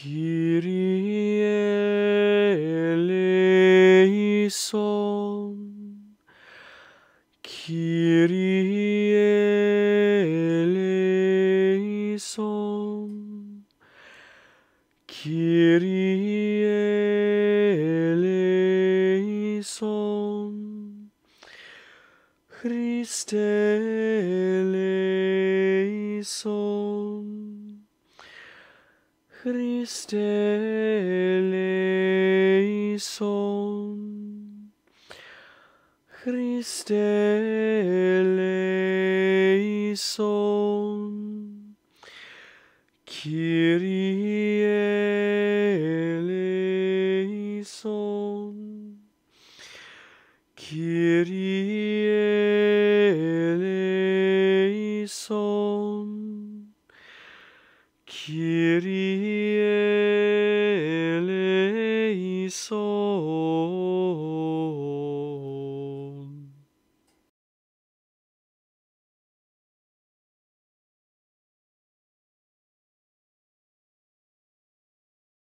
Kyrie eleison. Kyrie eleison. Kyrie eleison. Christe eleison. Christe eleison. Christe eleison. Kyrie eleison. Kyrie eleison. Kyrie eleison.